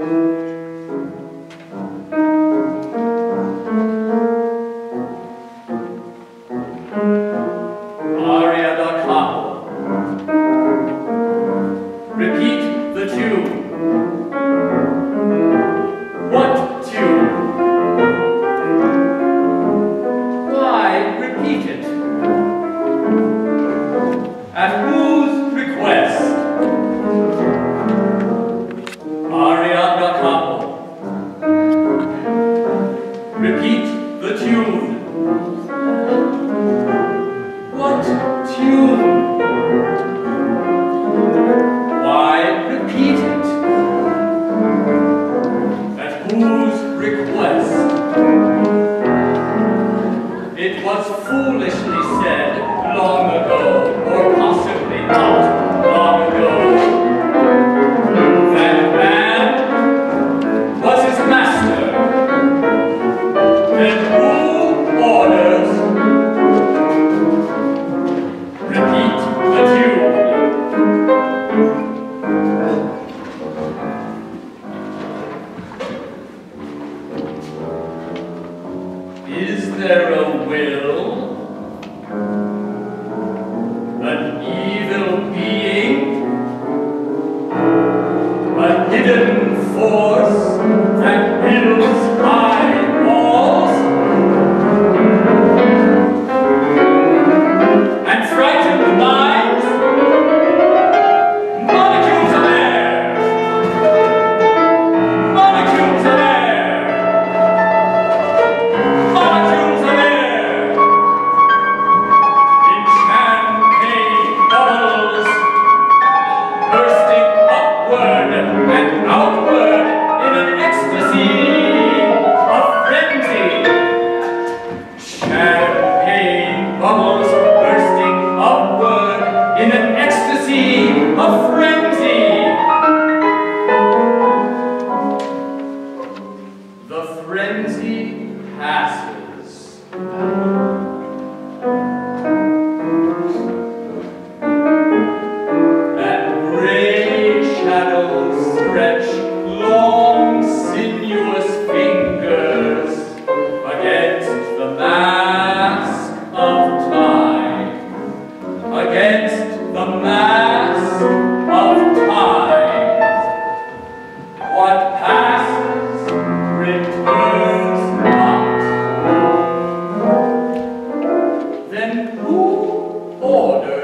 Aria Is there a will? order